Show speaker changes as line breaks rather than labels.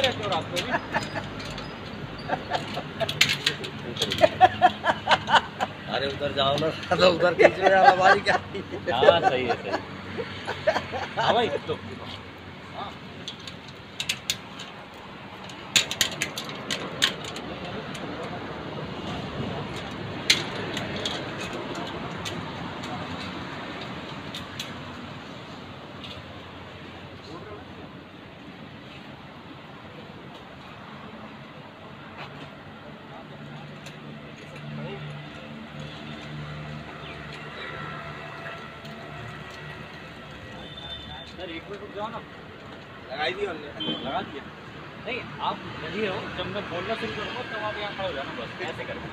रहते हो रात
अरे उधर जाओ ना तो उधर खींच में हमारी क्या
हाँ सही है सही हाँ भाई तो हाँ। सर एक मिनट रुक जाओ ना।
लगाई दी हमने।
लगा दिया। नहीं आप यही हो जब मैं बोलना शुरू करूँगा तब आप यहाँ खड़ा हो जाना बस ऐसे करके।